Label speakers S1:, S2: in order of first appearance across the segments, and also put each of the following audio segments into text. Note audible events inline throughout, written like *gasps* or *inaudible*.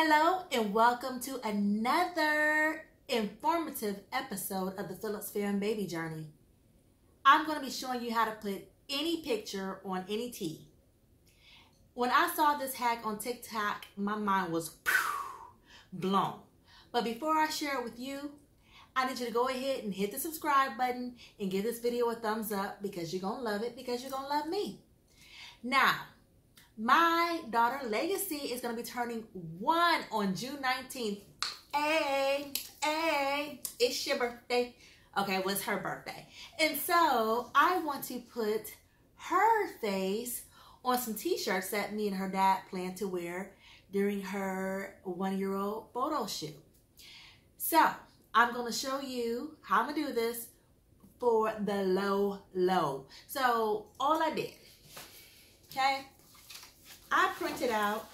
S1: Hello and welcome to another informative episode of the Phillips Fam Baby Journey. I'm going to be showing you how to put any picture on any tee. When I saw this hack on TikTok, my mind was blown. But before I share it with you, I need you to go ahead and hit the subscribe button and give this video a thumbs up because you're going to love it because you're going to love me. Now, my daughter Legacy is going to be turning one on June 19th. Hey, hey, it's your birthday. Okay, it's her birthday. And so I want to put her face on some t-shirts that me and her dad plan to wear during her one-year-old photo shoot. So I'm going to show you how I'm going to do this for the low low. So all I did, okay, I printed out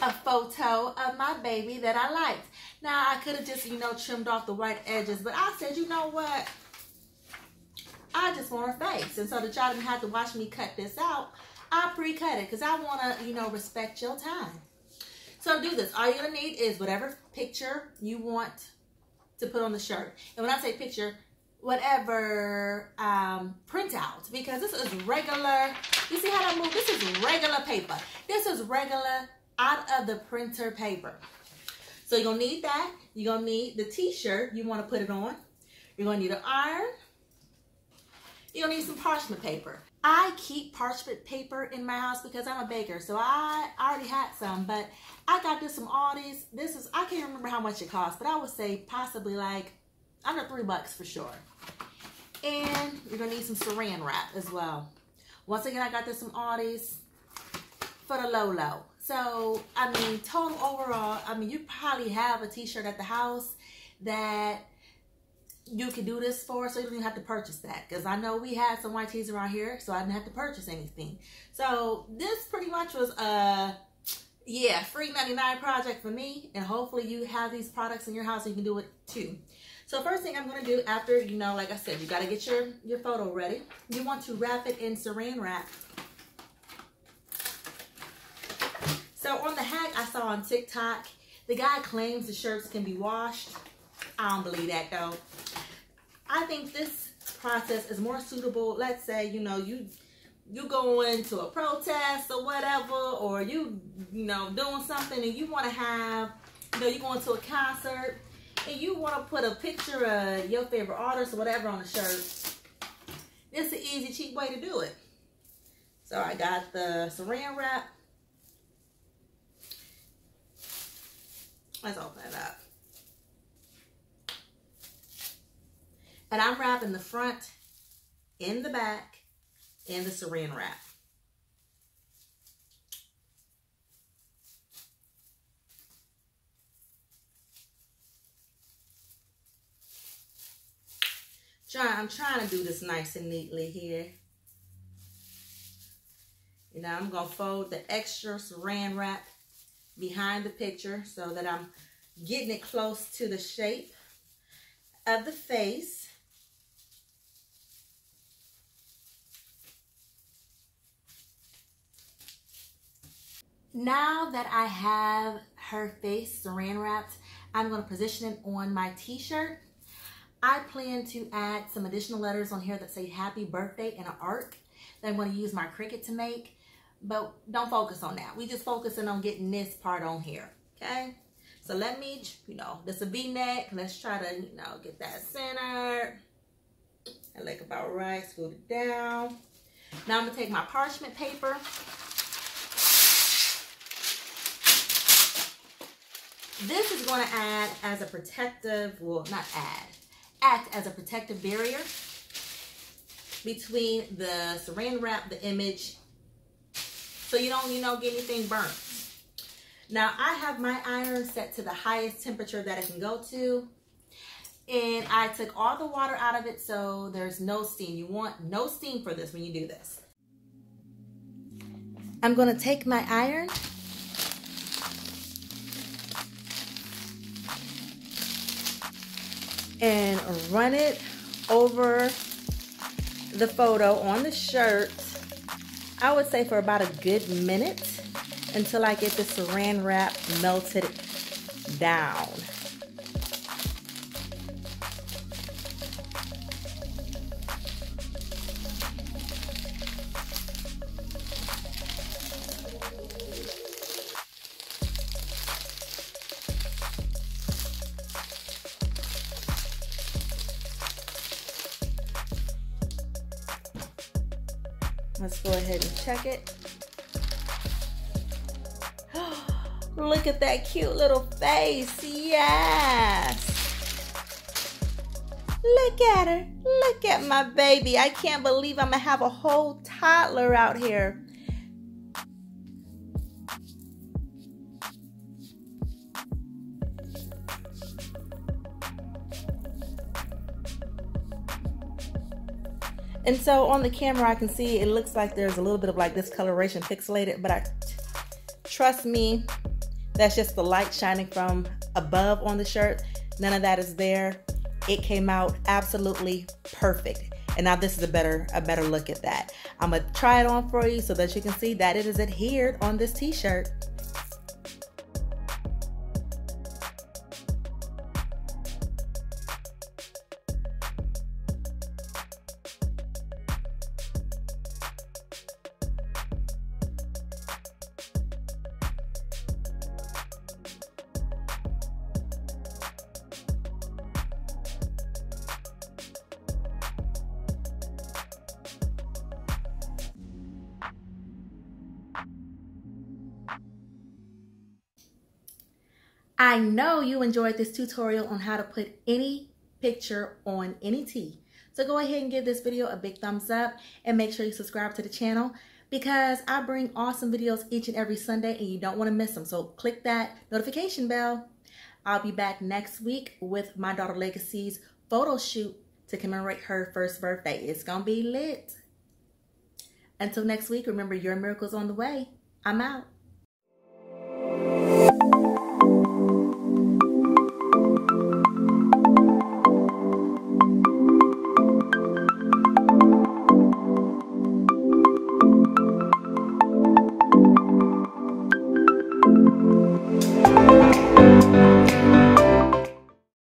S1: a photo of my baby that I liked. Now, I could have just, you know, trimmed off the white edges, but I said, you know what? I just want her face. And so that y'all didn't have to watch me cut this out, I pre-cut it because I want to, you know, respect your time. So do this. All you're going to need is whatever picture you want to put on the shirt. And when I say picture, whatever um, printout because this is regular. You see how that move? This is regular paper. This is regular out of the printer paper. So you're to need that. You're to need the t-shirt you want to put it on. You're to need an iron. You're to need some parchment paper. I keep parchment paper in my house because I'm a baker. So I already had some, but I got this from Aldi's. This is, I can't remember how much it cost, but I would say possibly like under three bucks for sure. And you're gonna need some saran wrap as well. Once again, I got this from Aldi's for the low low. So, I mean, total overall, I mean, you probably have a t-shirt at the house that you can do this for, so you don't even have to purchase that. Because I know we had some white tees around here, so I didn't have to purchase anything. So, this pretty much was a, yeah, free 99 project for me. And hopefully you have these products in your house so you can do it too. So first thing I'm going to do after, you know, like I said, you got to get your, your photo ready. You want to wrap it in saran wrap. So on the hack I saw on TikTok, the guy claims the shirts can be washed. I don't believe that though. I think this process is more suitable. Let's say, you know, you you going to a protest or whatever, or you, you know, doing something and you want to have, you know, you going to a concert and you want to put a picture of your favorite artist or whatever on the shirt, it's an easy, cheap way to do it. So I got the saran wrap. Let's open it up. And I'm wrapping the front in the back in the saran wrap. Try, I'm trying to do this nice and neatly here. You know, I'm going to fold the extra saran wrap behind the picture so that I'm getting it close to the shape of the face. Now that I have her face saran wrapped, I'm going to position it on my t-shirt I plan to add some additional letters on here that say happy birthday in an arc that I'm going to use my Cricut to make. But don't focus on that. We just focusing on getting this part on here. Okay? So let me, you know, this is a V-neck. Let's try to, you know, get that centered. I like about right. Scoot it down. Now I'm going to take my parchment paper. This is going to add as a protective, well, not add, act as a protective barrier between the saran wrap, the image, so you don't, you know, get anything burnt. Now, I have my iron set to the highest temperature that it can go to. And I took all the water out of it so there's no steam. You want no steam for this when you do this. I'm going to take my iron and run it over the photo on the shirt, I would say for about a good minute. until I get the saran wrap melted down. Let's go ahead and check it. *gasps* Look at that cute little face. Yes. Look at her. Look at my baby. I can't believe I'm going to have a whole toddler out here. And so on the camera, I can see it looks like there's a little bit of like discoloration pixelated, but I trust me, that's just the light shining from above on the shirt. None of that is there. It came out absolutely perfect. And now this is a better a better look at that. I'm gonna try it on for you so that you can see that it is adhered on this t-shirt. I know you enjoyed this tutorial on how to put any picture on any tee. So go ahead and give this video a big thumbs up and make sure you subscribe to the channel because I bring awesome videos each and every Sunday and you don't want to miss them. So click that notification bell. I'll be back next week with my daughter Legacy's photo shoot to commemorate her first birthday. It's going to be lit. Until next week, remember your miracle's on the way. I'm out.